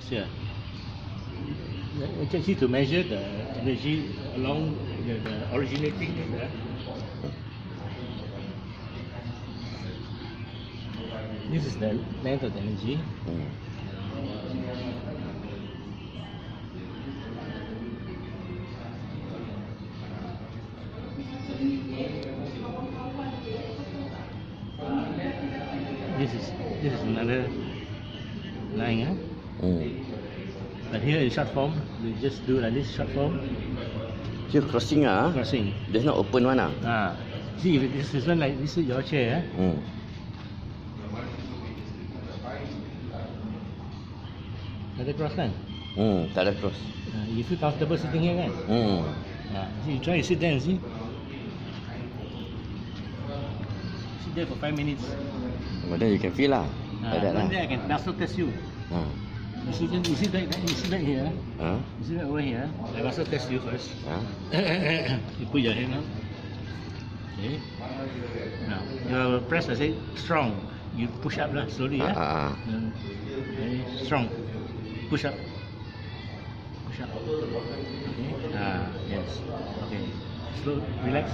It's actually to measure the energy along the, the originating in the This is the length of the energy. This is this is another line, eh? Hmm. But here in short form, we just do like this short form Here crossing ah. crossing. There's not open one ah. Ah, see if this is one like this is your chair, eh? Hmm. Ada cross kan? Hmm, tak ada cross. Uh, you feel comfortable sitting here kan? Hmm. Uh, see, you try to sit there and see. Sit there for five minutes. But then you can feel lah. Uh, Like that lah. day I can also test you. Ha. You you you back here. Ha. You sit back over here. I also test you first. Ha. you put your hand up. Okay. Now, your press I say strong. You push up lah slowly Ah, yeah. ah, ah. And very strong. Push up. Push up. Okay. Ah, yes. Okay. Slow. Relax.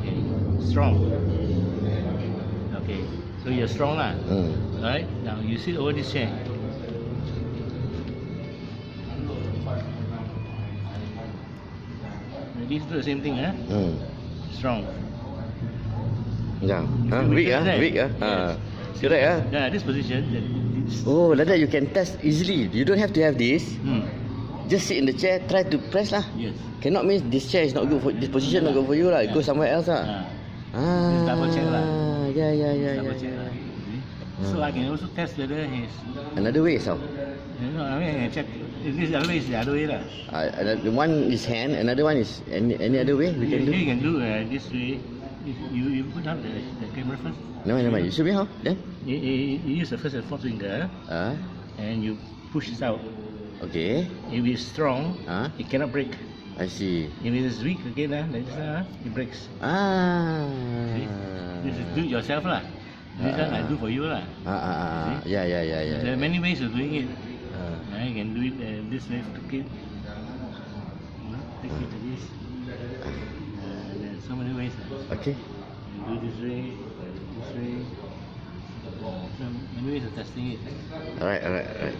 Okay. Strong. So you're strong lah. Hmm. Alright. Now you sit over this chair. These do the same thing, eh? Hmm. Strong. Macam. Ha, You weak ah, right? weak ah. Ha. Yes. Correct ah. Yeah, this position. This, Oh, like that you can test easily. You don't have to have this. Hmm. Just sit in the chair, try to press lah. Yes. Cannot mean this chair is not good for this position not good for you lah. Go somewhere else lah. Ah, Ah. Just double check lah. Yeah, yeah, yeah, double yeah. check yeah. lah. See? So Hmm. I can also test whether he's. Another way so. You know, I mean, I check. This other way is the other way lah. Uh, one is hand, another one is any any other way we can do. you can do uh, this way. If you you put up the, the camera first. No, no, no. You show me how then. You, you, you use the first and fourth finger Ah, and you push this out. okay. If it's strong, Ah, it cannot break. I see. If it is weak again, uh, like this, uh, it breaks. Ah. See? This is do it yourself lah. This one I do for you lah. Ah, ah, ah, ah. Yeah, yeah, yeah, yeah. There are many ways of doing it. Ah. Uh, you can do it uh, this way, you know, take it to this. Uh, there are so many ways. Uh. Okay. You do this way, this way. So many ways of testing it. Alright, alright, alright.